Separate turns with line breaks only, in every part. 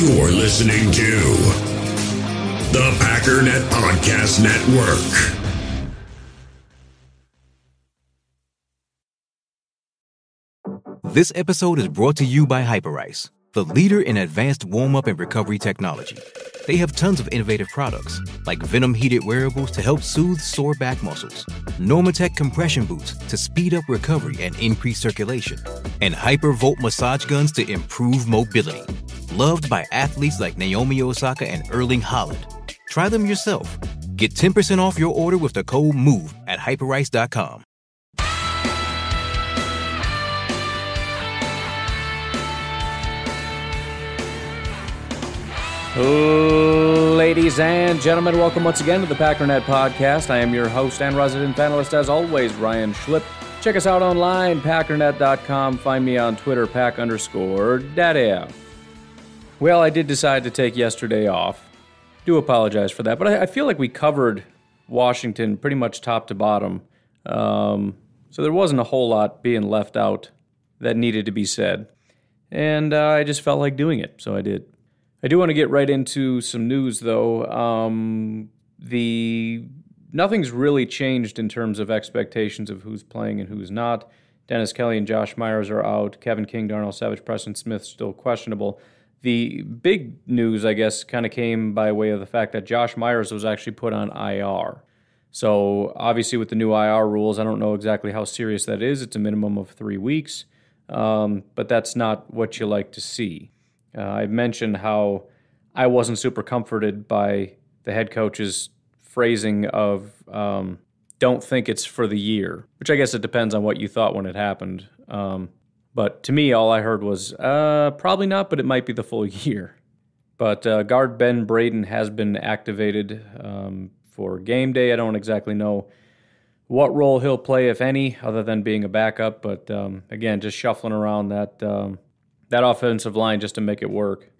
You're listening to the Packernet Podcast Network.
This episode is brought to you by Hyperice, the leader in advanced warm up and recovery technology. They have tons of innovative products, like Venom heated wearables to help soothe sore back muscles, Normatec compression boots to speed up recovery and increase circulation, and Hypervolt massage guns to improve mobility. Loved by athletes like Naomi Osaka and Erling Haaland. Try them yourself. Get 10% off your order with the code MOVE at hyperice.com.
Ladies and gentlemen, welcome once again to the Packernet Podcast. I am your host and resident panelist, as always, Ryan Schlip. Check us out online, packernet.com. Find me on Twitter, pack underscore daddy. Well, I did decide to take yesterday off. Do apologize for that, but I, I feel like we covered Washington pretty much top to bottom. Um, so there wasn't a whole lot being left out that needed to be said. And uh, I just felt like doing it, so I did. I do want to get right into some news, though. Um, the nothing's really changed in terms of expectations of who's playing and who's not. Dennis Kelly and Josh Myers are out. Kevin King, Darnell Savage, Preston Smith still questionable. The big news, I guess, kind of came by way of the fact that Josh Myers was actually put on IR. So obviously, with the new IR rules, I don't know exactly how serious that is. It's a minimum of three weeks, um, but that's not what you like to see. Uh, I mentioned how I wasn't super comforted by the head coach's phrasing of um, "don't think it's for the year," which I guess it depends on what you thought when it happened. Um, but to me, all I heard was uh, probably not, but it might be the full year. But uh, guard Ben Braden has been activated um, for game day. I don't exactly know what role he'll play, if any, other than being a backup. But um, again, just shuffling around that um, that offensive line just to make it work.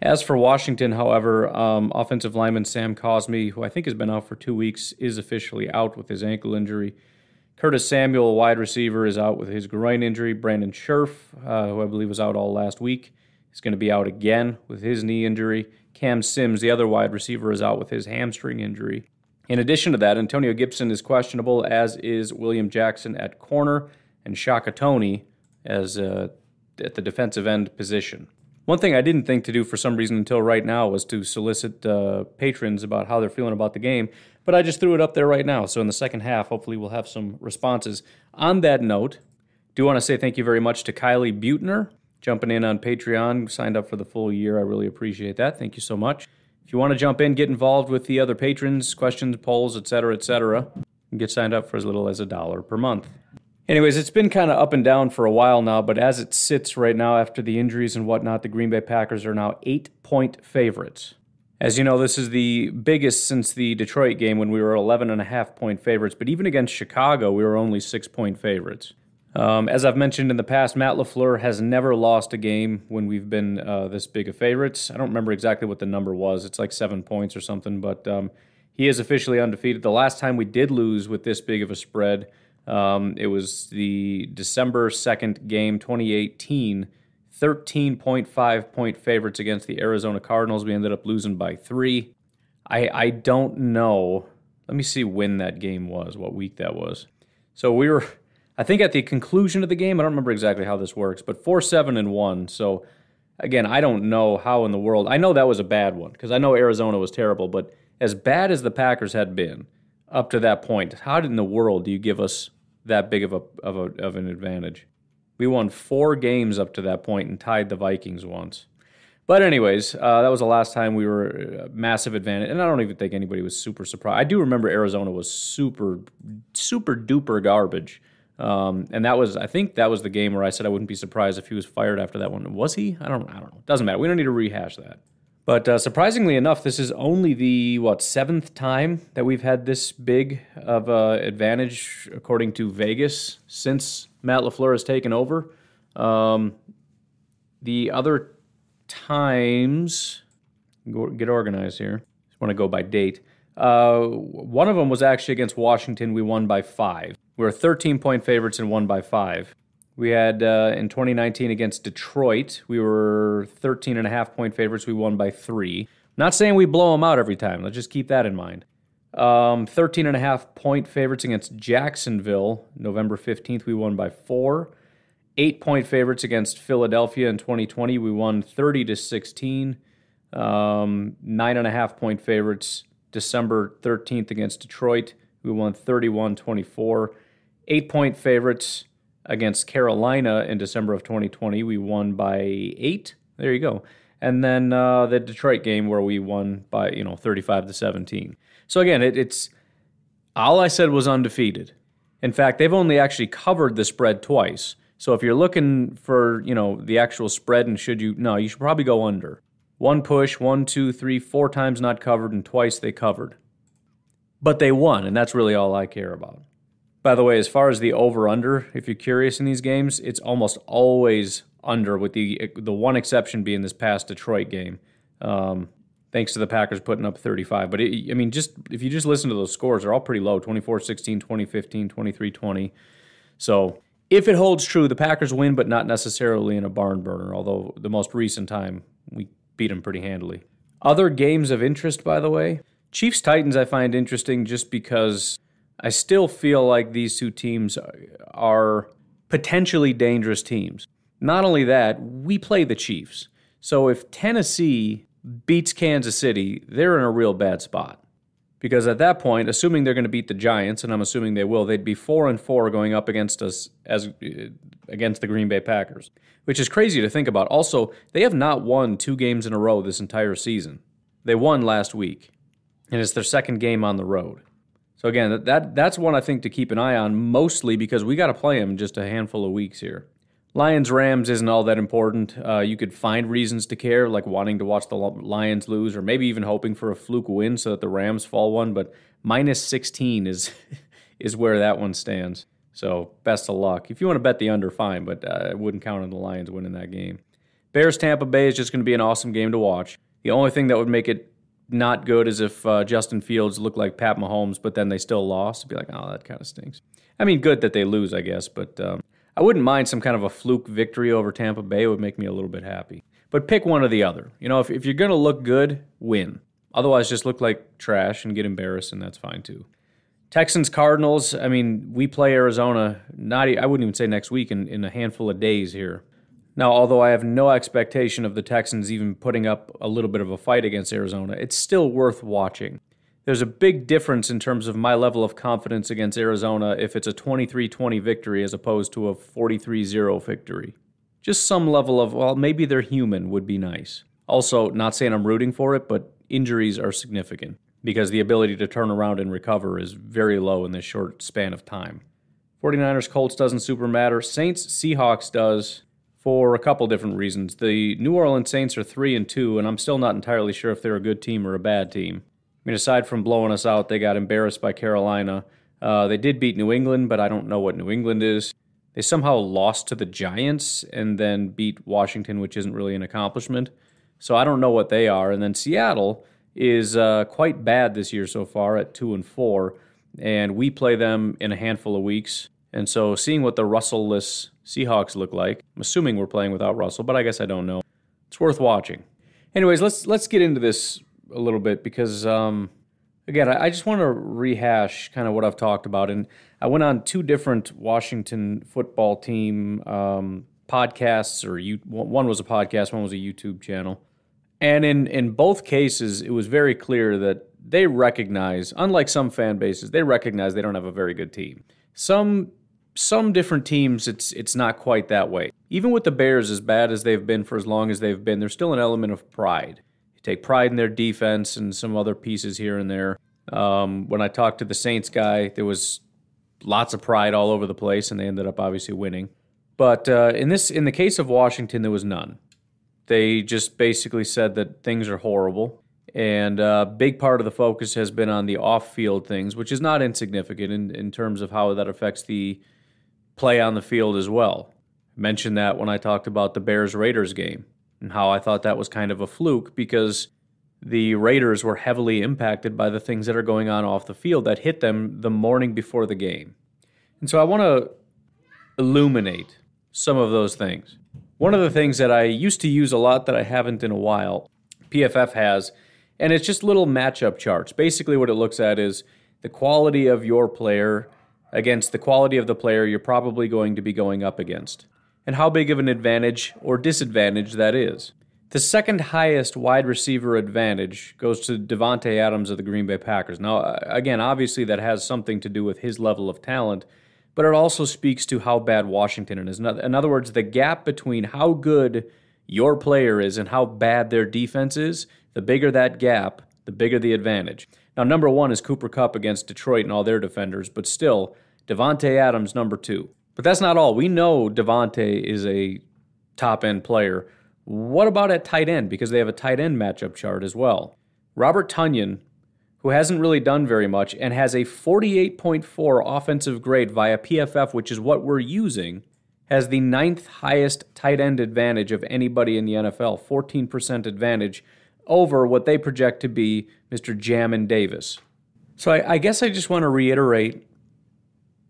As for Washington, however, um, offensive lineman Sam Cosmi, who I think has been out for two weeks, is officially out with his ankle injury. Curtis Samuel, wide receiver, is out with his groin injury. Brandon Scherff, uh, who I believe was out all last week, is going to be out again with his knee injury. Cam Sims, the other wide receiver, is out with his hamstring injury. In addition to that, Antonio Gibson is questionable, as is William Jackson at corner and Shaka Toney as uh, at the defensive end position. One thing I didn't think to do for some reason until right now was to solicit uh, patrons about how they're feeling about the game, but I just threw it up there right now. So in the second half, hopefully we'll have some responses. On that note, do want to say thank you very much to Kylie Butner jumping in on Patreon, signed up for the full year. I really appreciate that. Thank you so much. If you want to jump in, get involved with the other patrons, questions, polls, etc., etc., get signed up for as little as a dollar per month. Anyways, it's been kind of up and down for a while now, but as it sits right now after the injuries and whatnot, the Green Bay Packers are now eight point favorites. As you know, this is the biggest since the Detroit game when we were 11 and a half point favorites, but even against Chicago, we were only six point favorites. Um, as I've mentioned in the past, Matt LaFleur has never lost a game when we've been uh, this big of favorites. I don't remember exactly what the number was. It's like seven points or something, but um, he is officially undefeated. The last time we did lose with this big of a spread um, it was the December 2nd game, 2018. 13.5 point favorites against the Arizona Cardinals. We ended up losing by three. I, I don't know. Let me see when that game was, what week that was. So we were, I think at the conclusion of the game, I don't remember exactly how this works, but 4 7 and 1. So again, I don't know how in the world. I know that was a bad one because I know Arizona was terrible, but as bad as the Packers had been, up to that point. How in the world do you give us that big of a of a of an advantage? We won four games up to that point and tied the Vikings once. But anyways, uh, that was the last time we were a uh, massive advantage, and I don't even think anybody was super surprised. I do remember Arizona was super, super duper garbage, um, and that was I think that was the game where I said I wouldn't be surprised if he was fired after that one. Was he? I don't I don't know. Doesn't matter. We don't need to rehash that. But uh, surprisingly enough, this is only the what seventh time that we've had this big of uh, advantage, according to Vegas, since Matt LaFleur has taken over. Um, the other times, get organized here. Just want to go by date. Uh, one of them was actually against Washington. We won by five. We were 13 point favorites and won by five. We had uh, in 2019 against Detroit, we were 13 and a half point favorites. We won by three. Not saying we blow them out every time. Let's just keep that in mind. Um, 13 and a half point favorites against Jacksonville, November 15th. We won by four. Eight point favorites against Philadelphia in 2020. We won 30 to 16. Um, nine and a half point favorites December 13th against Detroit. We won 31 24. Eight point favorites against Carolina in December of 2020. We won by eight. There you go. And then uh, the Detroit game where we won by you know 35 to 17. So again, it, it's all I said was undefeated. In fact, they've only actually covered the spread twice. So if you're looking for you know the actual spread and should you no, you should probably go under. One push, one, two, three, four times not covered, and twice they covered. But they won, and that's really all I care about. By the way, as far as the over under, if you're curious in these games, it's almost always under, with the the one exception being this past Detroit game. Um, thanks to the Packers putting up 35. But it, I mean, just if you just listen to those scores, they're all pretty low 24 16, 20 15, 23 20. So if it holds true, the Packers win, but not necessarily in a barn burner, although the most recent time we beat them pretty handily. Other games of interest, by the way, Chiefs Titans I find interesting just because I still feel like these two teams are potentially dangerous teams. Not only that, we play the Chiefs. So if Tennessee beats Kansas City, they're in a real bad spot. Because at that point, assuming they're going to beat the Giants, and I'm assuming they will, they'd be four and four going up against us as against the Green Bay Packers, which is crazy to think about. Also, they have not won two games in a row this entire season. They won last week, and it's their second game on the road. So again, that, that that's one I think to keep an eye on, mostly because we got to play them just a handful of weeks here. Lions Rams isn't all that important. Uh, you could find reasons to care, like wanting to watch the Lions lose, or maybe even hoping for a fluke win so that the Rams fall one. But minus 16 is is where that one stands. So best of luck. If you want to bet the under, fine, but uh, I wouldn't count on the Lions winning that game. Bears Tampa Bay is just going to be an awesome game to watch. The only thing that would make it not good as if uh, Justin Fields looked like Pat Mahomes, but then they still lost. It'd be like, oh, that kind of stinks. I mean, good that they lose, I guess, but um, I wouldn't mind some kind of a fluke victory over Tampa Bay. It would make me a little bit happy. But pick one or the other. You know, if, if you're going to look good, win. Otherwise, just look like trash and get embarrassed, and that's fine too. Texans Cardinals. I mean, we play Arizona. Not I wouldn't even say next week in, in a handful of days here. Now, although I have no expectation of the Texans even putting up a little bit of a fight against Arizona, it's still worth watching. There's a big difference in terms of my level of confidence against Arizona if it's a 23 20 victory as opposed to a 43 0 victory. Just some level of, well, maybe they're human would be nice. Also, not saying I'm rooting for it, but injuries are significant because the ability to turn around and recover is very low in this short span of time. 49ers Colts doesn't super matter. Saints Seahawks does for a couple different reasons. The New Orleans Saints are 3 and 2 and I'm still not entirely sure if they're a good team or a bad team. I mean aside from blowing us out, they got embarrassed by Carolina. Uh, they did beat New England, but I don't know what New England is. They somehow lost to the Giants and then beat Washington, which isn't really an accomplishment. So I don't know what they are. And then Seattle is uh, quite bad this year so far at two and four, and we play them in a handful of weeks. And so, seeing what the Russell-less Seahawks look like, I'm assuming we're playing without Russell, but I guess I don't know. It's worth watching. Anyways, let's let's get into this a little bit because, um, again, I, I just want to rehash kind of what I've talked about. And I went on two different Washington football team um, podcasts, or you, one was a podcast, one was a YouTube channel. And in, in both cases, it was very clear that they recognize, unlike some fan bases, they recognize they don't have a very good team. Some some different teams, it's it's not quite that way. Even with the Bears, as bad as they've been for as long as they've been, there's still an element of pride. You take pride in their defense and some other pieces here and there. Um, when I talked to the Saints guy, there was lots of pride all over the place, and they ended up obviously winning. But uh, in this, in the case of Washington, there was none. They just basically said that things are horrible. And a uh, big part of the focus has been on the off field things, which is not insignificant in, in terms of how that affects the play on the field as well. I mentioned that when I talked about the Bears Raiders game and how I thought that was kind of a fluke because the Raiders were heavily impacted by the things that are going on off the field that hit them the morning before the game. And so I want to illuminate some of those things. One of the things that I used to use a lot that I haven't in a while, PFF has, and it's just little matchup charts. Basically, what it looks at is the quality of your player against the quality of the player you're probably going to be going up against, and how big of an advantage or disadvantage that is. The second highest wide receiver advantage goes to Davante Adams of the Green Bay Packers. Now, again, obviously that has something to do with his level of talent, but it also speaks to how bad Washington is. In other words, the gap between how good your player is and how bad their defense is, the bigger that gap, the bigger the advantage. Now, number one is Cooper Kupp against Detroit and all their defenders, but still, Davante Adams number two. But that's not all. We know Davante is a top end player. What about at tight end? Because they have a tight end matchup chart as well. Robert Tonyan who hasn't really done very much and has a 48.4 offensive grade via PFF, which is what we're using, has the ninth highest tight end advantage of anybody in the NFL, 14% advantage over what they project to be Mr. Jamin Davis. So I, I guess I just want to reiterate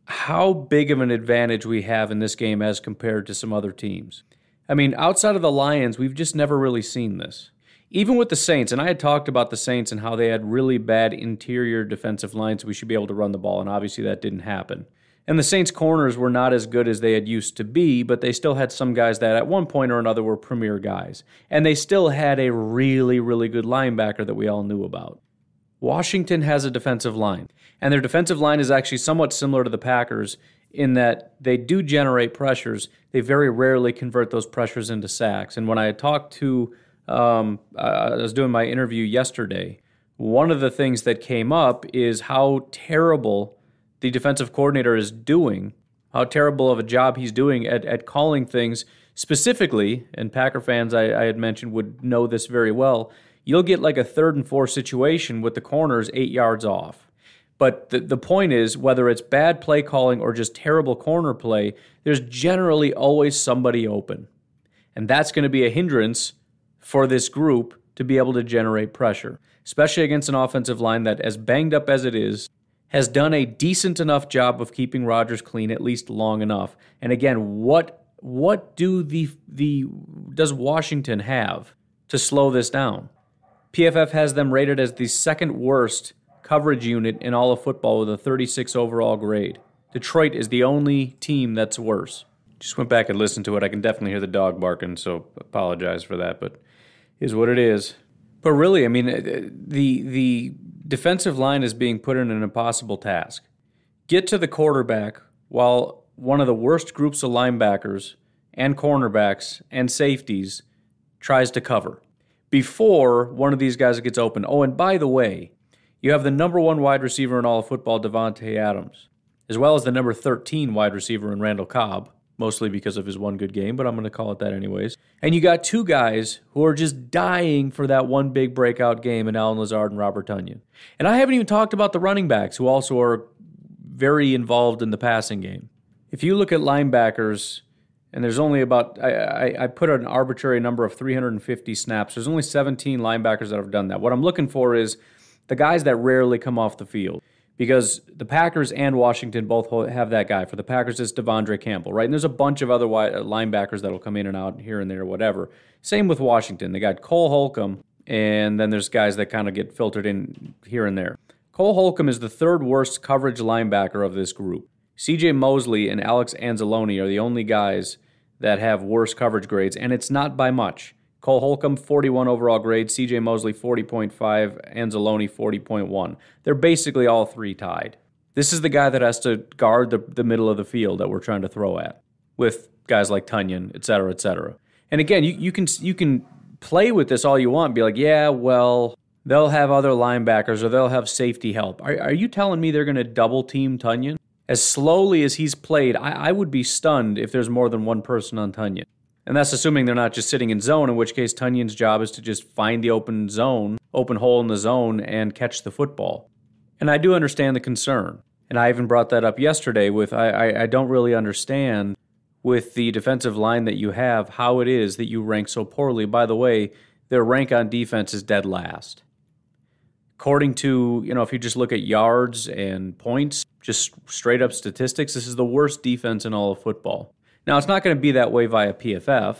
how big of an advantage we have in this game as compared to some other teams. I mean, outside of the Lions, we've just never really seen this even with the Saints, and I had talked about the Saints and how they had really bad interior defensive lines, so we should be able to run the ball, and obviously that didn't happen. And the Saints' corners were not as good as they had used to be, but they still had some guys that at one point or another were premier guys. And they still had a really, really good linebacker that we all knew about. Washington has a defensive line, and their defensive line is actually somewhat similar to the Packers in that they do generate pressures. They very rarely convert those pressures into sacks. And when I talked to um, I was doing my interview yesterday. One of the things that came up is how terrible the defensive coordinator is doing, how terrible of a job he's doing at, at calling things specifically, and Packer fans I, I had mentioned would know this very well. You'll get like a third and four situation with the corners eight yards off. But the, the point is, whether it's bad play calling or just terrible corner play, there's generally always somebody open. And that's going to be a hindrance for this group to be able to generate pressure, especially against an offensive line that, as banged up as it is, has done a decent enough job of keeping Rodgers clean at least long enough. And again, what what do the the does Washington have to slow this down? PFF has them rated as the second worst coverage unit in all of football with a 36 overall grade. Detroit is the only team that's worse. Just went back and listened to it. I can definitely hear the dog barking, so apologize for that. But is what it is. But really, I mean, the the defensive line is being put in an impossible task. Get to the quarterback while one of the worst groups of linebackers and cornerbacks and safeties tries to cover before one of these guys gets open. Oh, and by the way, you have the number one wide receiver in all of football, Davante Adams, as well as the number 13 wide receiver in Randall Cobb mostly because of his one good game, but I'm going to call it that anyways. And you got two guys who are just dying for that one big breakout game in Allen Lazard and Robert Tonyan. And I haven't even talked about the running backs who also are very involved in the passing game. If you look at linebackers, and there's only about, I, I, I put an arbitrary number of 350 snaps. There's only 17 linebackers that have done that. What I'm looking for is the guys that rarely come off the field because the Packers and Washington both have that guy. For the Packers, it's De'Vondre Campbell, right? And there's a bunch of other linebackers that'll come in and out here and there, whatever. Same with Washington. They got Cole Holcomb, and then there's guys that kind of get filtered in here and there. Cole Holcomb is the third worst coverage linebacker of this group. CJ Mosley and Alex Anzalone are the only guys that have worse coverage grades, and it's not by much. Cole Holcomb, 41 overall grade. CJ Mosley, 40.5. Anzalone, 40.1. They're basically all three tied. This is the guy that has to guard the, the middle of the field that we're trying to throw at with guys like Tonyan, et cetera, et cetera. And again, you, you can you can play with this all you want. Be like, yeah, well, they'll have other linebackers or they'll have safety help. Are, are you telling me they're going to double team Tonyan? As slowly as he's played, I, I would be stunned if there's more than one person on Tonyan. And that's assuming they're not just sitting in zone, in which case Tonyan's job is to just find the open zone, open hole in the zone, and catch the football. And I do understand the concern. And I even brought that up yesterday with I, I, I don't really understand with the defensive line that you have how it is that you rank so poorly. By the way, their rank on defense is dead last. According to, you know, if you just look at yards and points, just straight up statistics, this is the worst defense in all of football. Now, it's not going to be that way via PFF.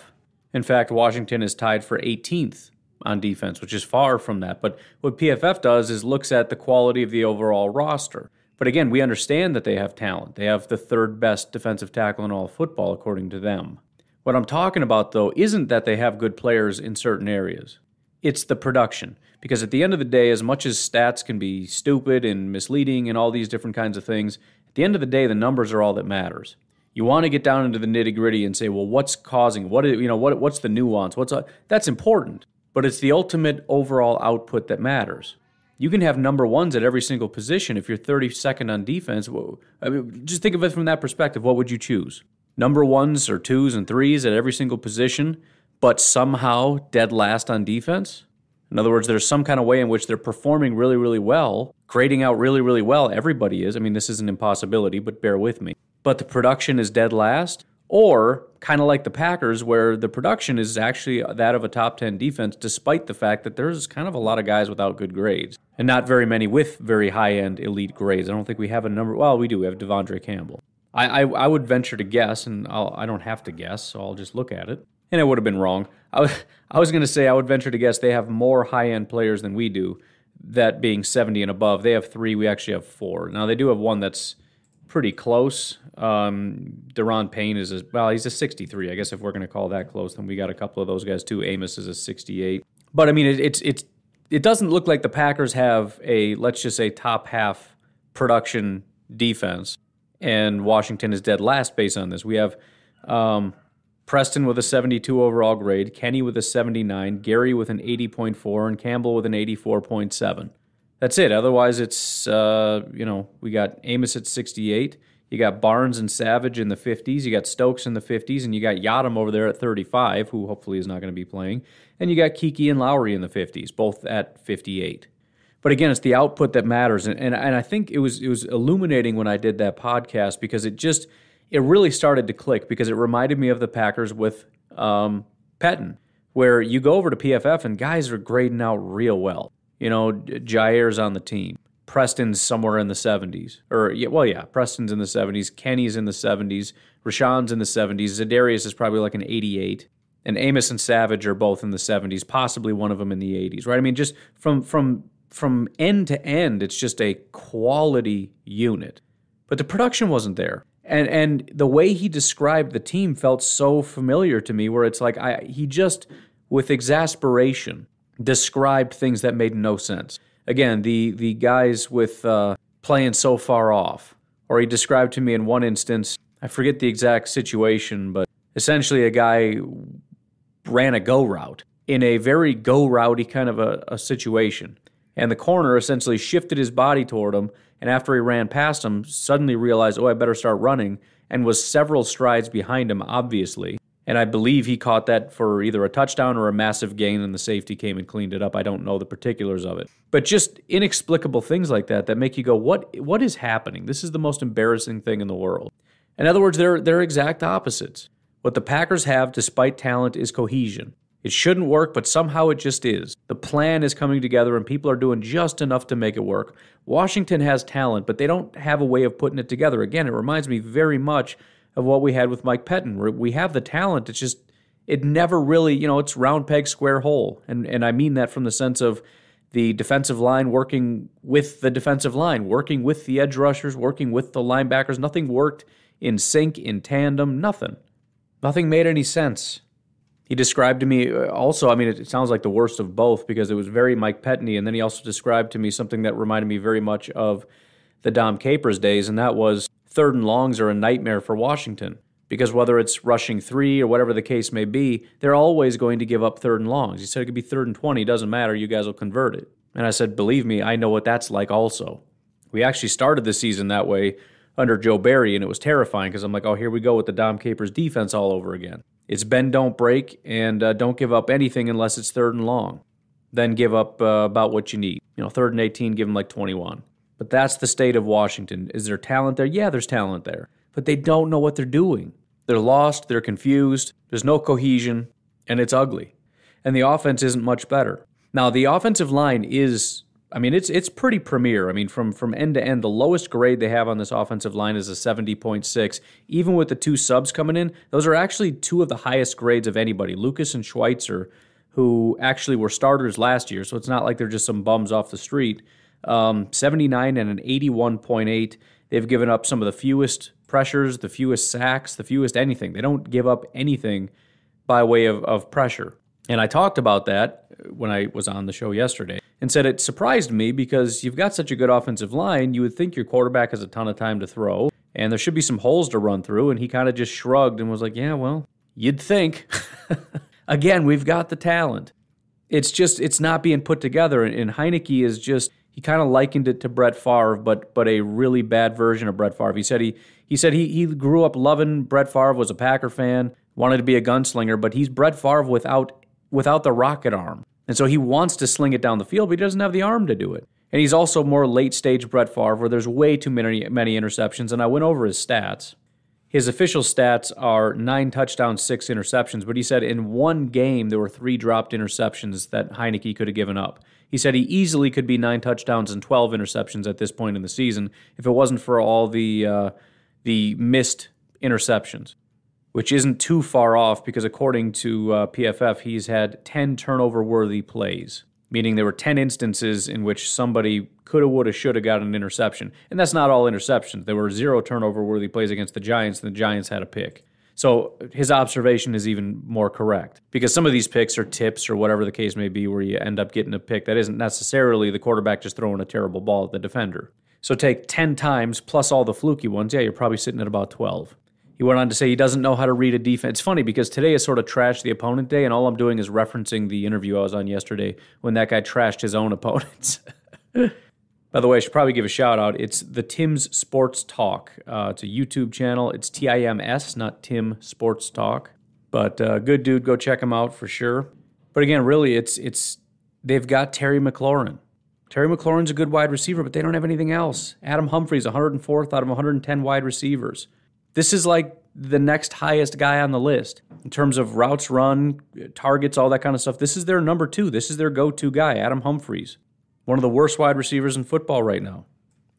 In fact, Washington is tied for 18th on defense, which is far from that. But what PFF does is looks at the quality of the overall roster. But again, we understand that they have talent. They have the third best defensive tackle in all football, according to them. What I'm talking about, though, isn't that they have good players in certain areas. It's the production. Because at the end of the day, as much as stats can be stupid and misleading and all these different kinds of things, at the end of the day, the numbers are all that matters. You want to get down into the nitty gritty and say, well, what's causing? What is, you know? What what's the nuance? What's a, that's important, but it's the ultimate overall output that matters. You can have number ones at every single position if you're 32nd on defense. I mean, just think of it from that perspective. What would you choose? Number ones or twos and threes at every single position, but somehow dead last on defense? In other words, there's some kind of way in which they're performing really, really well, grading out really, really well. Everybody is. I mean, this is an impossibility, but bear with me. But the production is dead last. Or kind of like the Packers, where the production is actually that of a top 10 defense, despite the fact that there's kind of a lot of guys without good grades and not very many with very high end elite grades. I don't think we have a number. Well, we do. We have De'Vondre Campbell. I, I, I would venture to guess, and I'll, I do not have to guess, so I'll just look at it and I would have been wrong. I was, I was going to say I would venture to guess they have more high end players than we do. That being 70 and above, they have three. We actually have four. Now they do have one that's pretty close. Um, Daron Payne is a, well, he's a 63. I guess if we're going to call that close, then we got a couple of those guys too. Amos is a 68. But I mean, it, it's it's it doesn't look like the Packers have a let's just say top half production defense, and Washington is dead last based on this. We have um, Preston with a 72 overall grade, Kenny with a 79, Gary with an 80.4, and Campbell with an 84.7. That's it. Otherwise, it's, uh, you know, we got Amos at 68. You got Barnes and Savage in the 50s. You got Stokes in the 50s. And you got Yiadom over there at 35, who hopefully is not going to be playing. And you got Keke and Lowry in the 50s, both at 58. But again, it's the output that matters. And, and, and I think it was, it was illuminating when I did that podcast because it just – it really started to click because it reminded me of the Packers with um, Pettine, where you go over to PFF and guys are grading out real well. You know, Jaire's on the team. Preston's somewhere in the 70s. Or, yeah, well, yeah, Preston's in the 70s. Kenny's in the 70s. Rashan's in the 70s. Za'Darius is probably like an 88. And Amos and Savage are both in the 70s, possibly one of them in the 80s, right? I mean, just from from from end to end, it's just a quality unit. But the production wasn't there and and the way he described the team felt so familiar to me where it's like I he just with exasperation described things that made no sense again the the guys with uh, playing so far off or he described to me in one instance I forget the exact situation but essentially a guy ran a go route in a very go routey kind of a, a situation and the corner essentially shifted his body toward him and after he ran past him, suddenly realized, oh, I better start running, and was several strides behind him, obviously. And I believe he caught that for either a touchdown or a massive gain, and the safety came and cleaned it up. I don't know the particulars of it. But just inexplicable things like that that make you go, what, what is happening? This is the most embarrassing thing in the world. In other words, they're, they're exact opposites. What the Packers have, despite talent, is cohesion. It shouldn't work, but somehow it just is. The plan is coming together and people are doing just enough to make it work. Washington has talent, but they don't have a way of putting it together. Again, it reminds me very much of what we had with Mike Pettine. We have the talent, it's just it never really, you know, it's round peg square hole. And and I mean that from the sense of the defensive line working with the defensive line, working with the edge rushers, working with the linebackers. Nothing worked in sync, in tandem, nothing. Nothing made any sense he described to me uh, also, I mean, it, sounds like the worst of both because it was very Mike Pettine. And then he also described to me something that reminded me very much of the Dom Capers days, and that was third and longs are a nightmare for Washington. Because whether it's rushing three or whatever the case may be, they're always going to give up third and longs. He said it could be third and 20, doesn't matter, you guys will convert it. And I said, believe me, I know what that's like also. We actually started the season that way under Joe Barry, and it was terrifying because I'm like, oh, here we go with the Dom Capers defense all over again. It's bend, don't break, and uh, don't give up anything unless it's third and long. Then give up uh, about what you need. You know, third and 18, give them like 21. But that's the state of Washington. Is there talent there? Yeah, there's talent there. But they don't know what they're doing. They're lost, they're confused, there's no cohesion, and it's ugly. And the offense isn't much better. Now, the offensive line is I mean, it's it's pretty premier. I mean, from from end to end, the lowest grade they have on this offensive line is a 70.6. Even with the two subs coming in, those are actually two of the highest grades of anybody. Lucas and Schweitzer, who actually were starters last year, so it's not like they're just some bums off the street. Um, 79 and an 81.8. They've given up some of the fewest pressures, the fewest sacks, the fewest anything. They don't give up anything by way of, of pressure. And I talked about that when I was on the show yesterday and said it surprised me because you've got such a good offensive line, you would think your quarterback has a ton of time to throw and there should be some holes to run through. And he kind of just shrugged and was like, yeah, well, you'd think. Again, we've got the talent. It's just, it's not being put together. And Heinicke is just, he kind of likened it to Brett Favre, but but a really bad version of Brett Favre. He said he he said he he grew up loving Brett Favre, was a Packer fan, wanted to be a gunslinger, but he's Brett Favre without without the rocket arm. And so he wants to sling it down the field, but he doesn't have the arm to do it. And he's also more late stage Brett Favre, where there's way too many many interceptions. And I went over his stats. His official stats are nine touchdowns, six interceptions, but he said in one game there were three dropped interceptions that Heinicke could have given up. He said he easily could be nine touchdowns and 12 interceptions at this point in the season if it wasn't for all the uh, the missed interceptions, which isn't too far off because according to uh, PFF, he's had 10 turnover worthy plays meaning there were 10 instances in which somebody coulda, woulda, shoulda got an interception. And that's not all interceptions. There were zero turnover worthy plays against the Giants, and the Giants had a pick. So his observation is even more correct because some of these picks are tips or whatever the case may be where you end up getting a pick that isn't necessarily the quarterback just throwing a terrible ball at the defender. So take 10 times plus all the fluky ones, yeah, you're probably sitting at about 12. He went on to say he doesn't know how to read a defense. It's funny because today is sort of trash the opponent day, and all I'm doing is referencing the interview I was on yesterday when that guy trashed his own opponents. By the way, I should probably give a shout out. It's the Tim's Sports Talk. Uh, it's a YouTube channel. It's T I M S, not Tim Sports Talk. But uh, good dude, go check him out for sure. But again, really, it's it's they've got Terry McLaurin. Terry McLaurin's a good wide receiver, but they don't have anything else. Adam Humphries, 104th out of 110 wide receivers. This is like the next highest guy on the list in terms of routes run, targets, all that kind of stuff. This is their number two. This is their go to guy, Adam Humphries, one of the worst wide receivers in football right now.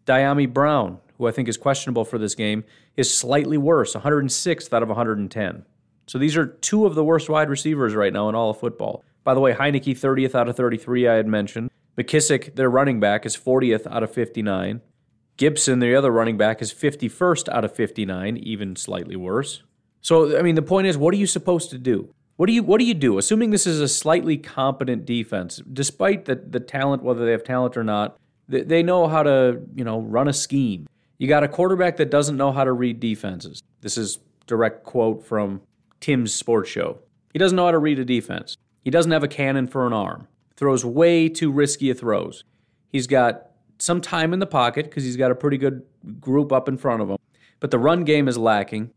Dyami Brown, who I think is questionable for this game, is slightly worse, 106th out of 110. So these are two of the worst wide receivers right now in all of football. By the way, Heinicke, 30th out of 33, I had mentioned. McKissic, their running back, is 40th out of 59. Gibson, the other running back, is 51st out of 59, even slightly worse. So, I mean, the point is, what are you supposed to do? What do you what do you do? Assuming this is a slightly competent defense, despite the, the talent, whether they have talent or not, they, they know how to, you know, run a scheme. You got a quarterback that doesn't know how to read defenses. This is direct quote from Tim's sports show. He doesn't know how to read a defense. He doesn't have a cannon for an arm. Throws way too risky a throws. He's got some time in the pocket because he's got a pretty good group up in front of him. But the run game is lacking.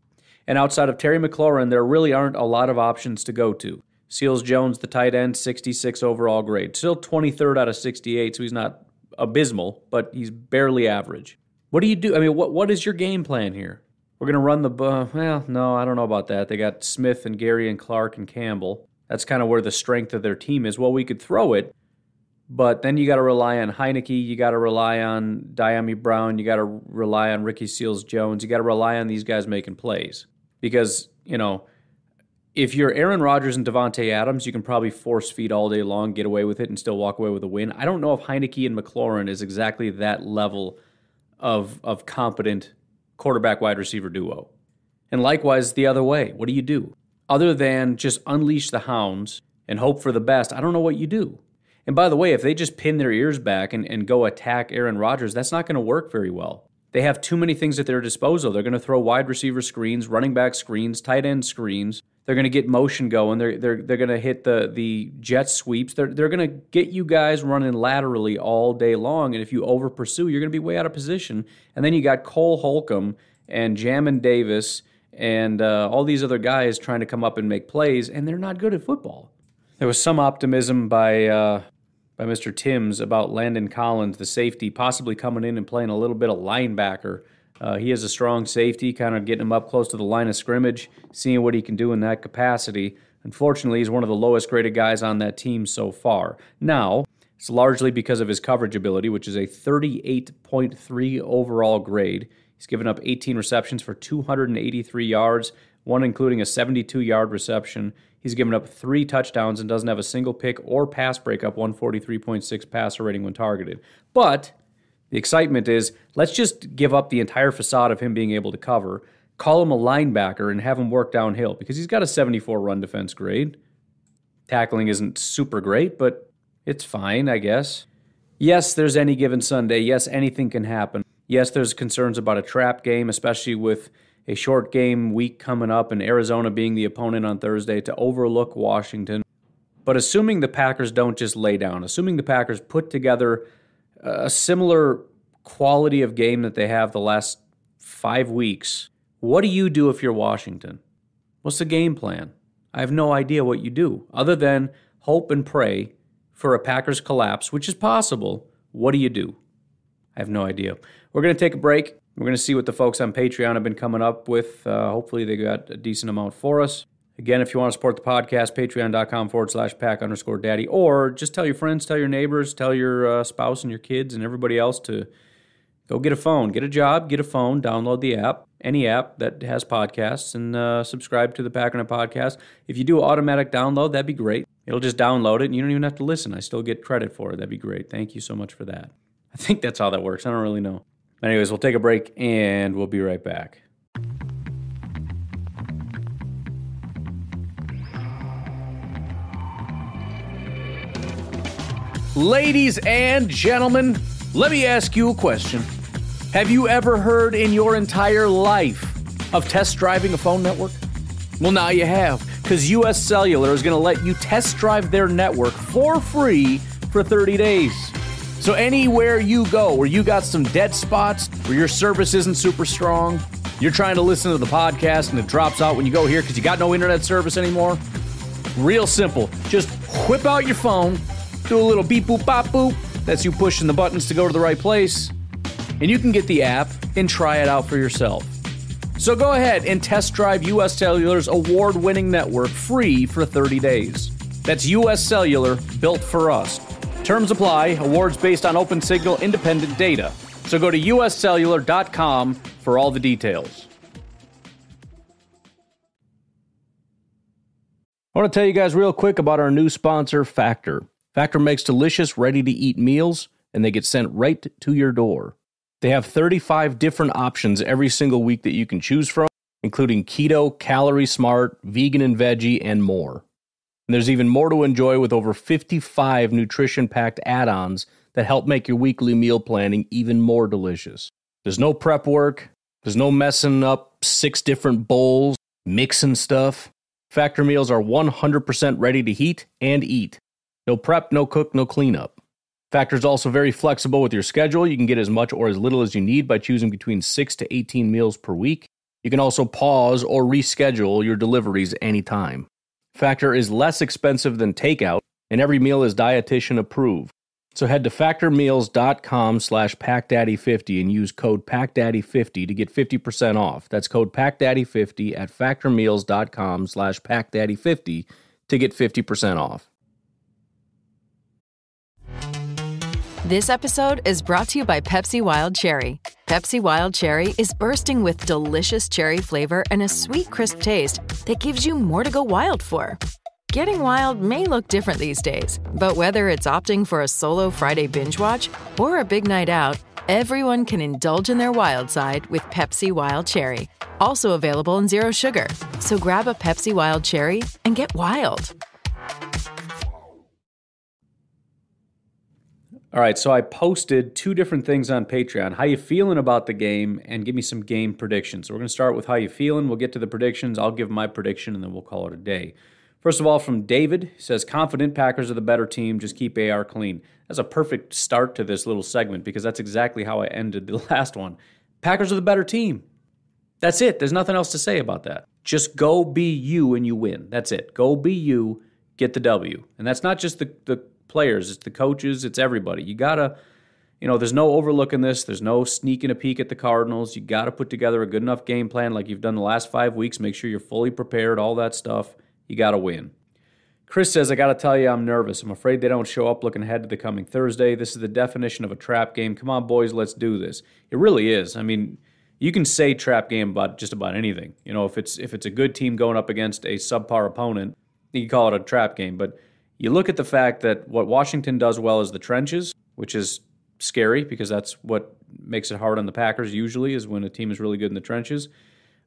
And outside of Terry McLaurin, there really aren't a lot of options to go to. Seals Jones, the tight end, 66 overall grade. Still 23rd out of 68, so he's not abysmal, but he's barely average. What do you do? I mean, what what is your game plan here? We're going to run the. Uh, well, no, I don't know about that. They got Smith and Gary and Clark and Campbell. That's kind of where the strength of their team is. Well, we could throw it, but then you got to rely on Heinicke. You got to rely on Dyami Brown. You got to rely on Ricky Seals Jones. You got to rely on these guys making plays because you know if you're Aaron Rodgers and Davante Adams, you can probably force feed all day long, get away with it, and still walk away with a win. I don't know if Heinicke and McLaurin is exactly that level of of competent quarterback wide receiver duo. And likewise, the other way. What do you do other than just unleash the hounds and hope for the best? I don't know what you do. And by the way, if they just pin their ears back and, and go attack Aaron Rodgers, that's not going to work very well. They have too many things at their disposal. They're going to throw wide receiver screens, running back screens, tight end screens. They're going to get motion going. They're, they're, they're going to hit the, the jet sweeps. They're, they're going to get you guys running laterally all day long. And if you over pursue, you're going to be way out of position. And then you got Cole Holcomb and Jamin Davis and uh, all these other guys trying to come up and make plays, and they're not good at football. There was some optimism by uh, by Mr. Timms about Landon Collins, the safety, possibly coming in and playing a little bit of linebacker. Uh, he is a strong safety, kind of getting him up close to the line of scrimmage, seeing what he can do in that capacity. Unfortunately, he's one of the lowest graded guys on that team so far. Now, It's largely because of his coverage ability, which is a 38.3 overall grade. He's given up 18 receptions for 283 yards, one including a 72 yard reception. He's given up three touchdowns and doesn't have a single pick or pass breakup, 143.6 passer rating when targeted. But the excitement is let's just give up the entire facade of him being able to cover, call him a linebacker, and have him work downhill because he's got a 74 run defense grade. Tackling isn't super great, but it's fine, I guess. Yes, there's any given Sunday. Yes, anything can happen. Yes, there's concerns about a trap game, especially with a short game week coming up and Arizona being the opponent on Thursday to overlook Washington. But assuming the Packers don't just lay down, assuming the Packers put together a similar quality of game that they have the last five weeks, what do you do if you're Washington? What's the game plan? I have no idea what you do other than hope and pray for a Packers collapse, which is possible. What do you do? I have no idea. We're going to take a break. We're going to see what the folks on Patreon have been coming up with. Uh, hopefully, they got a decent amount for us. Again, if you want to support the podcast, patreon.com forward slash pack underscore daddy, or just tell your friends, tell your neighbors, tell your uh, spouse and your kids and everybody else to go get a phone, get a job, get a phone, download the app, any app that has podcasts, and uh, subscribe to the Packernet podcast. If you do automatic download, that'd be great. It'll just download it and you don't even have to listen. I still get credit for it. That'd be great. Thank you so much for that. I think that's how that works. I don't really know. Anyways, we'll take a break and we'll be right back. Ladies and gentlemen, let me ask you a question. Have you ever heard in your entire life of test driving a phone network? Well, now you have, because US Cellular is going to let you test drive their network for free for 30 days. So, anywhere you go where you got some dead spots, where your service isn't super strong, you're trying to listen to the podcast and it drops out when you go here because you got no internet service anymore, real simple. Just whip out your phone do a little beep boop bop boop. That's you pushing the buttons to go to the right place. And you can get the app and try it out for yourself. So go ahead and test drive US Cellular's award winning network free for 30 days. That's US Cellular, built for us. Terms apply, awards based on open signal independent data. So go to uscellular.com for all the details. I want to tell you guys real quick about our new sponsor, Factor. Factor makes delicious, ready to eat meals, and they get sent right to your door. They have 35 different options every single week that you can choose from, including keto, calorie smart, vegan and veggie, and more. And there's even more to enjoy with over 55 nutrition packed add ons that help make your weekly meal planning even more delicious. There's no prep work, there's no messing up six different bowls, mixing stuff. Factor meals are 100% ready to heat and eat. No prep, no cook, no cleanup. Factor's also very flexible with your schedule. You can get as much or as little as you need by choosing between 6 to 18 meals per week. You can also pause or reschedule your deliveries anytime. Factor is less expensive than takeout, and every meal is dietitian approved. So head to factormeals.com slash packdaddy50 and use code packdaddy50 to get 50% off. That's code packdaddy50 at factormeals.com slash packdaddy50 to get 50% off.
This episode is brought to you by Pepsi Wild Cherry. Pepsi Wild Cherry is bursting with delicious cherry flavor and a sweet, crisp taste that gives you more to go wild for. Getting wild may look different these days, but whether it's opting for a solo Friday binge watch or a big night out, everyone can indulge in their wild side with Pepsi Wild Cherry. Also available in Zero Sugar. So grab a Pepsi Wild Cherry and get wild.
All right, so I posted two different things on Patreon. How you feeling about the game and give me some game predictions. So we're going to start with how you feeling. We'll get to the predictions. I'll give my prediction and then we'll call it a day. First of all, from David, says confident Packers are the better team, just keep AR clean. That's a perfect start to this little segment because that's exactly how I ended the last one. Packers are the better team. That's it. There's nothing else to say about that. Just go be you and you win. That's it. Go be you, get the W. And that's not just the, the players, it's the coaches, it's everybody. You got to, you know, there's no overlooking this. There's no sneaking a peek at the Cardinals. You got to put together a good enough game plan like you've done the last five weeks. Make sure you're fully prepared, all that stuff. You got to win. Chris says, I got to tell you, I'm nervous. I'm afraid they don't show up looking ahead to the coming Thursday. This is the definition of a trap game. Come on, boys, let's do this. It really is. I mean, you can say trap game about just about anything. You know, if it's if it's a good team going up against a subpar opponent, you can call it a trap game. But you look at the fact that what Washington does well is the trenches, which is scary because that's what makes it hard on the Packers usually is when a team is really good in the trenches.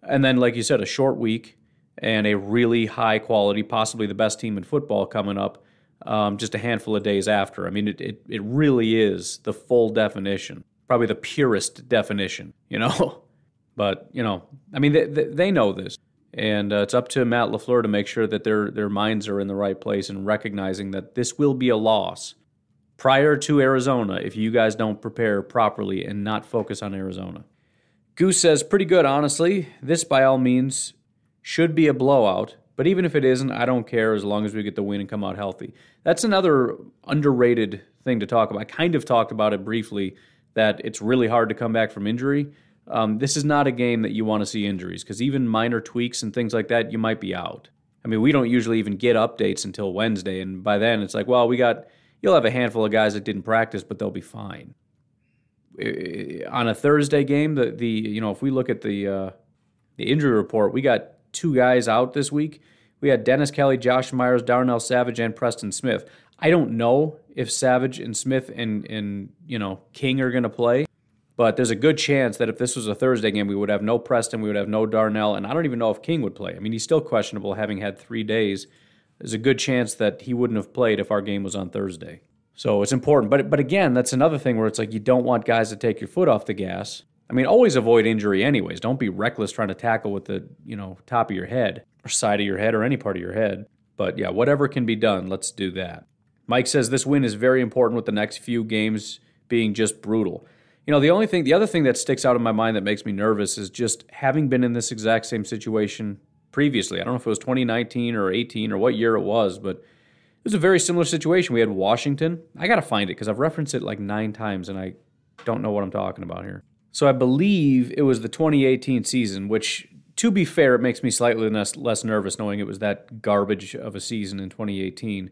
And then, like you said, a short week and a really high quality, possibly the best team in football coming up um, just a handful of days after. I mean, it, it, it really is the full definition, probably the purest definition, you know? but, you know, I mean, they, they know this. And uh, it's up to Matt LaFleur to make sure that their, their minds are in the right place and recognizing that this will be a loss prior to Arizona if you guys don't prepare properly and not focus on Arizona. Goose says, pretty good, honestly. This, by all means, should be a blowout, but even if it isn't, I don't care as long as we get the win and come out healthy. That's another underrated thing to talk about. I kind of talked about it briefly that it's really hard to come back from injury. Um, this is not a game that you want to see injuries because even minor tweaks and things like that, you might be out. I mean, we don't usually even get updates until Wednesday, and by then it's like, well, we got you'll have a handful of guys that didn't practice, but they'll be fine. On a Thursday game, the the you know if we look at the uh, the injury report, we got two guys out this week. We had Dennis Kelly, Josh Myers, Darnell Savage, and Preston Smith. I don't know if Savage and Smith and and you know King are going to play, but there's a good chance that if this was a Thursday game, we would have no Preston, we would have no Darnell, and I don't even know if King would play. I mean, he's still questionable, having had three days. There's a good chance that he wouldn't have played if our game was on Thursday. So it's important. But but again, that's another thing where it's like you don't want guys to take your foot off the gas I mean, always avoid injury anyways. Don't be reckless trying to tackle with the, you know, top of your head or side of your head or any part of your head. But yeah, whatever can be done, let's do that. Mike says this win is very important with the next few games being just brutal. You know, the only thing, the other thing that sticks out in my mind that makes me nervous is just having been in this exact same situation previously. I don't know if it was 2019 or 18 or what year it was, but it was a very similar situation. We had Washington. I got to find it because I've referenced it like nine times and I don't know what I'm talking about here. So I believe it was the 2018 season, which, to be fair, it makes me slightly less, less nervous knowing it was that garbage of a season in 2018.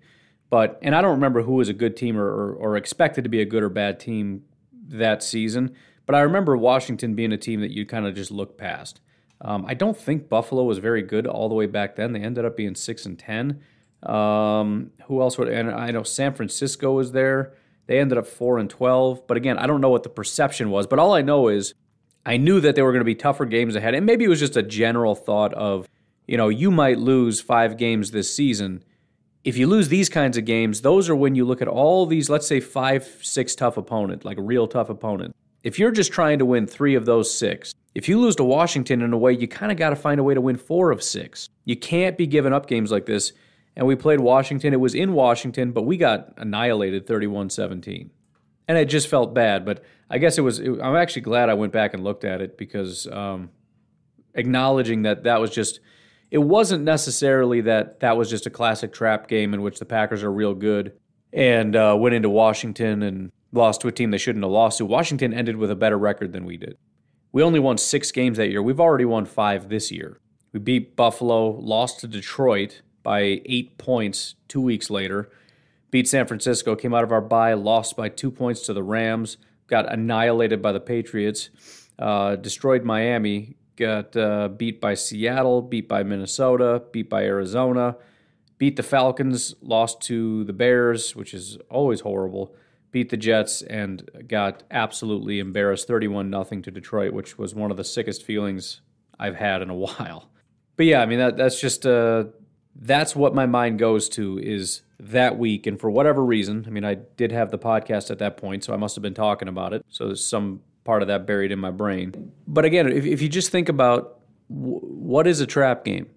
But and I don't remember who was a good team or, or, or expected to be a good or bad team that season. But I remember Washington being a team that you kind of just look past. Um, I don't think Buffalo was very good all the way back then. They ended up being six and ten. Um, who else would? And I know San Francisco was there. They ended up 4 and 12. But again, I don't know what the perception was, but all I know is I knew that there were going to be tougher games ahead. And maybe it was just a general thought of, you know, you might lose 5 games this season. If you lose these kinds of games, those are when you look at all these, let's say 5, 6 tough opponent, like a real tough opponent. If you're just trying to win 3 of those 6, if you lose to Washington in a way, you kind of got to find a way to win 4 of 6. You can't be giving up games like this and we played Washington. It was in Washington, but we got annihilated 31 17. And it just felt bad. But I guess it was, it, I'm actually glad I went back and looked at it because um, acknowledging that that was just, it wasn't necessarily that that was just a classic trap game in which the Packers are real good and uh, went into Washington and lost to a team they shouldn't have lost to. Washington ended with a better record than we did. We only won six games that year. We've already won five this year. We beat Buffalo, lost to Detroit, by eight points two weeks later. Beat San Francisco, came out of our bye, lost by two points to the Rams, got annihilated by the Patriots, uh, destroyed Miami, got uh, beat by Seattle, beat by Minnesota, beat by Arizona, beat the Falcons, lost to the Bears, which is always horrible, beat the Jets, and got absolutely embarrassed 31 0 to Detroit, which was one of the sickest feelings I've had in a while. But yeah, I mean, that, that's just. Uh, that's what my mind goes to is that week. And for whatever reason, I mean, I did have the podcast at that point, so I must have been talking about it. So there's some part of that buried in my brain. But again, if, if you just think about w- what is a trap game,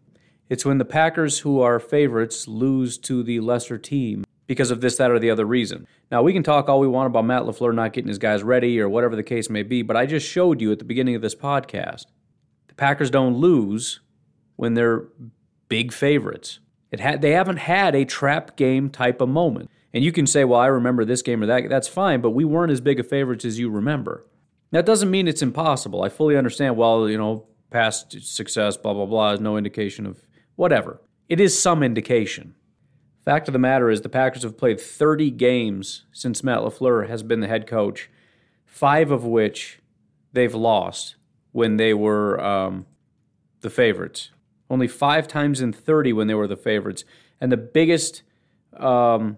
it's when the Packers, who are favorites, lose to the lesser team because of this, that, or the other reason. Now, we can talk all we want about Matt LaFleur not getting his guys ready or whatever the case may be, but I just showed you at the beginning of this podcast the Packers don't lose when they're big favorites. It had they haven't had a trap game type of moment. And you can say, well, I remember this game or that. That's fine, but we weren't as big of favorites as you remember. That doesn't mean it's impossible. I fully understand. Well, you know, past success, blah blah blah, is no indication of whatever. It is some indication. Fact of the matter is, the Packers have played 30 games since Matt LaFleur has been the head coach, five of which they've lost when they were um, the favorites. Only five times in 30 when they were the favorites. And the biggest, um,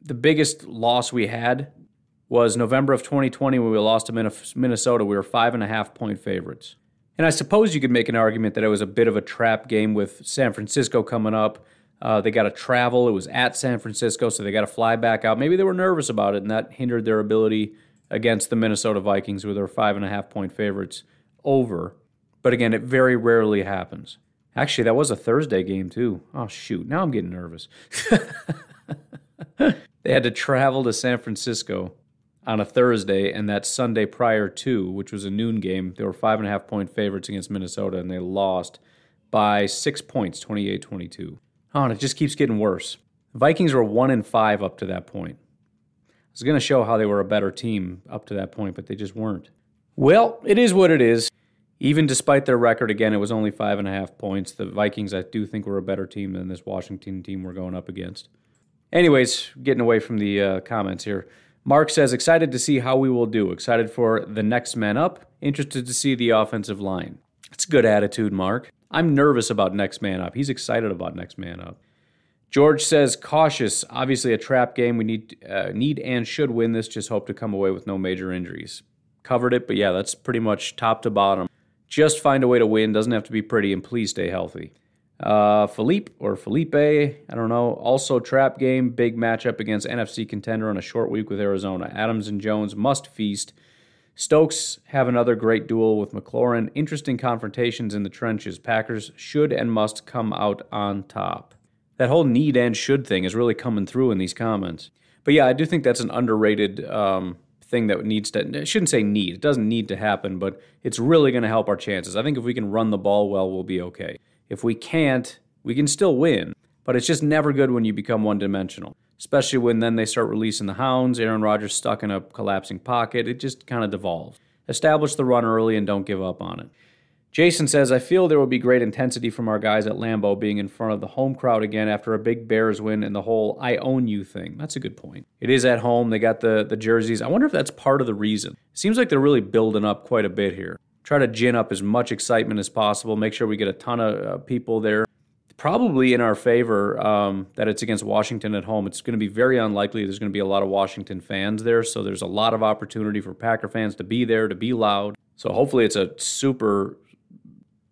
the biggest loss we had was November of 2020 when we lost to Minnesota. We were five and a half point favorites. And I suppose you could make an argument that it was a bit of a trap game with San Francisco coming up. Uh, they got to travel. It was at San Francisco, so they got to fly back out. Maybe they were nervous about it, and that hindered their ability against the Minnesota Vikings, who were five and a half point favorites over. But again, it very rarely happens. Actually, that was a Thursday game, too. Oh, shoot. Now I'm getting nervous. they had to travel to San Francisco on a Thursday, and that Sunday prior to, which was a noon game, they were five and a half point favorites against Minnesota, and they lost by six points, 28 22. Oh, and it just keeps getting worse. Vikings were one and five up to that point. I was going to show how they were a better team up to that point, but they just weren't. Well, it is what it is. Even despite their record, again, it was only five and a half points. The Vikings, I do think, were a better team than this Washington team we're going up against. Anyways, getting away from the uh, comments here. Mark says, excited to see how we will do. Excited for the next man up. Interested to see the offensive line. It's a good attitude, Mark. I'm nervous about next man up. He's excited about next man up. George says, cautious. Obviously, a trap game. We need, uh, need and should win this. Just hope to come away with no major injuries. Covered it, but yeah, that's pretty much top to bottom. Just find a way to win. Doesn't have to be pretty, and please stay healthy. Uh, Philippe or Felipe, I don't know. Also, trap game, big matchup against NFC contender on a short week with Arizona. Adams and Jones must feast. Stokes have another great duel with McLaurin. Interesting confrontations in the trenches. Packers should and must come out on top. That whole need and should thing is really coming through in these comments. But yeah, I do think that's an underrated um, thing that needs to, I shouldn't say need, it doesn't need to happen, but it's really going to help our chances. I think if we can run the ball well, we'll be okay. If we can't, we can still win, but it's just never good when you become one dimensional, especially when then they start releasing the hounds. Aaron Rodgers stuck in a collapsing pocket. It just kind of devolves. Establish the run early and don't give up on it. Jason says, I feel there will be great intensity from our guys at Lambeau being in front of the home crowd again after a big Bears win and the whole I own you thing. That's a good point. It is at home. They got the, the jerseys. I wonder if that's part of the reason. Seems like they're really building up quite a bit here try to gin up as much excitement as possible, make sure we get a ton of uh, people there. Probably in our favor um, that it's against Washington at home. It's going to be very unlikely there's going to be a lot of Washington fans there, so there's a lot of opportunity for Packer fans to be there, to be loud. So hopefully it's a super,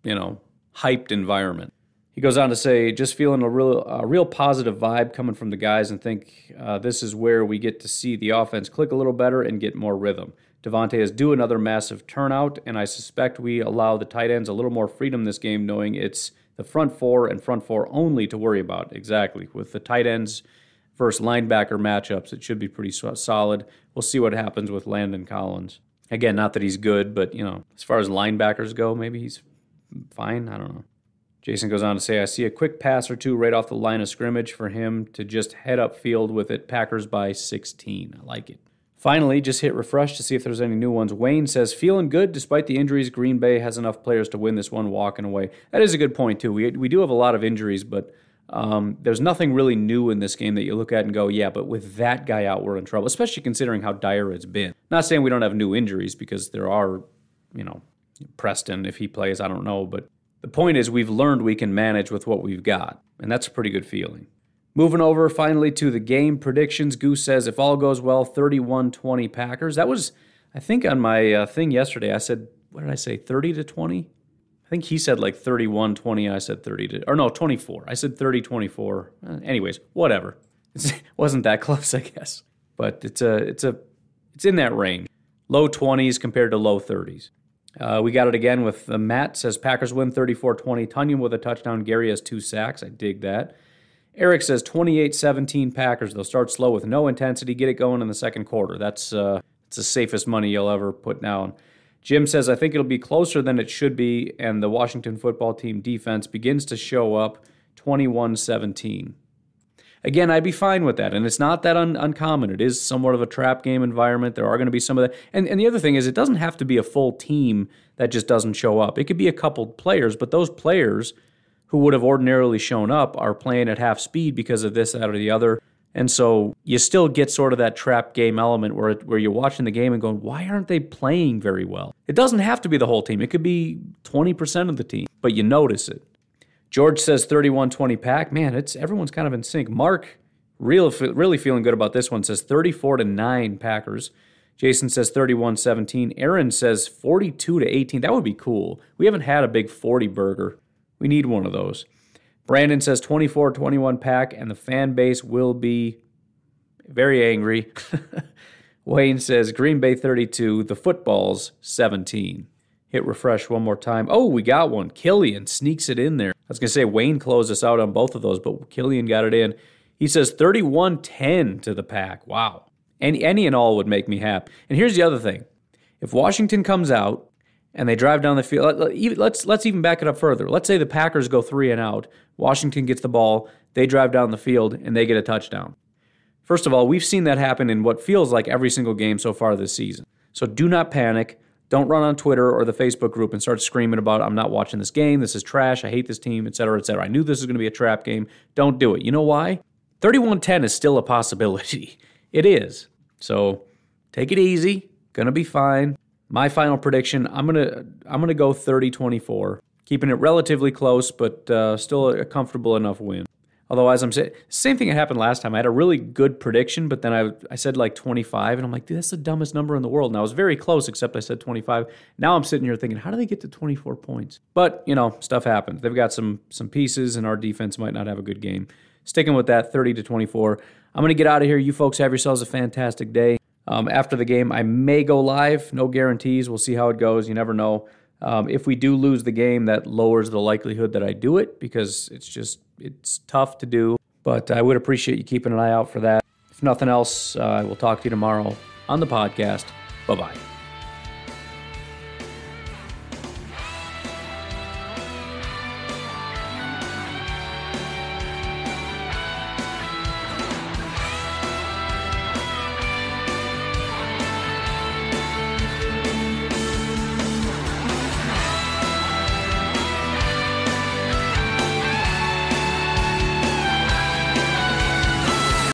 you know, hyped environment. He goes on to say, just feeling a real, a real positive vibe coming from the guys, and think uh, this is where we get to see the offense click a little better and get more rhythm. Davante is due another massive turnout, and I suspect we allow the tight ends a little more freedom this game, knowing it's the front four and front four only to worry about. Exactly. With the tight ends versus linebacker matchups, it should be pretty solid. We'll see what happens with Landon Collins. Again, not that he's good, but you know, as far as linebackers go, maybe he's fine. I don't know. Jason goes on to say, I see a quick pass or two right off the line of scrimmage for him to just head up field with it. Packers by 16. I like it. Finally, just hit refresh to see if there's any new ones. Wayne says, feeling good despite the injuries. Green Bay has enough players to win this one walking away. That is a good point, too. We, we do have a lot of injuries, but um, there's nothing really new in this game that you look at and go, yeah, but with that guy out, we're in trouble, especially considering how dire it's been. Not saying we don't have new injuries because there are, you know, Preston, if he plays, I don't know. But the point is, we've learned we can manage with what we've got, and that's a pretty good feeling. Moving over finally to the game predictions. Goose says if all goes well, 31 20 Packers. That was, I think, on my uh, thing yesterday. I said, what did I say, 30 to 20? I think he said like 31 20. I said 30 to, or no, 24. I said 30 24. Uh, anyways, whatever. it wasn't that close, I guess. But it's a, it's a, it's in that range. Low 20s compared to low 30s. Uh, we got it again with Matt says Packers win 34 20. Tonyan with a touchdown. Gary has two sacks. I dig that. Eric says 28-17 Packers. They'll start slow with no intensity, get it going in the second quarter. That's uh, the safest money you'll ever put down. Jim says I think it'll be closer than it should be, and the Washington football team defense begins to show up 21-17. Again, I'd be fine with that, and it's not that un- uncommon. It is somewhat of a trap game environment. There are going to be some of that, and and the other thing is, it doesn't have to be a full team that just doesn't show up. It could be a couple players, but those players who would have ordinarily shown up are playing at half speed because of this, that, or the other. And so you still get sort of that trap game element where, where you're watching the game and going, why aren't they playing very well? It doesn't have to be the whole team, it could be 20% of the team, but you notice it. George says 31 20 pack. Man, it's everyone's kind of in sync. Mark, real, really feeling good about this one, says 34 to 9 Packers. Jason says 31 17. Aaron says 42 to 18. That would be cool. We haven't had a big 40 burger. We need one of those. Brandon says 24 21 pack, and the fan base will be very angry. Wayne says Green Bay 32, the footballs 17. Hit refresh one more time. Oh, we got one. Killian sneaks it in there. I was going to say Wayne closed us out on both of those, but Killian got it in. He says 31 10 to the pack. Wow. Any, any and all would make me happy. And here's the other thing if Washington comes out and they drive down the field. Let's let's even back it up further. Let's say the Packers go three and out. Washington gets the ball. They drive down the field and they get a touchdown. First of all, we've seen that happen in what feels like every single game so far this season. So do not panic. Don't run on Twitter or the Facebook group and start screaming about I'm not watching this game. This is trash. I hate this team, etc., etc. I knew this was going to be a trap game. Don't do it. You know why? 31-10 is still a possibility. It is. So take it easy. Going to be fine. My final prediction, I'm going to I'm going to go 30-24, keeping it relatively close but uh, still a comfortable enough win. Although, as I'm saying, same thing that happened last time. I had a really good prediction, but then I, I said like 25, and I'm like, dude, that's the dumbest number in the world. And I was very close, except I said 25. Now I'm sitting here thinking, how do they get to 24 points? But you know, stuff happens. They've got some some pieces, and our defense might not have a good game. Sticking with that, 30 to 24. I'm gonna get out of here. You folks have yourselves a fantastic day. Um, after the game, I may go live. No guarantees. We'll see how it goes. You never know. Um, if we do lose the game, that lowers the likelihood that I do it because it's just it's tough to do. But I would appreciate you keeping an eye out for that. If nothing else, uh, I will talk to you tomorrow on the podcast. Bye bye.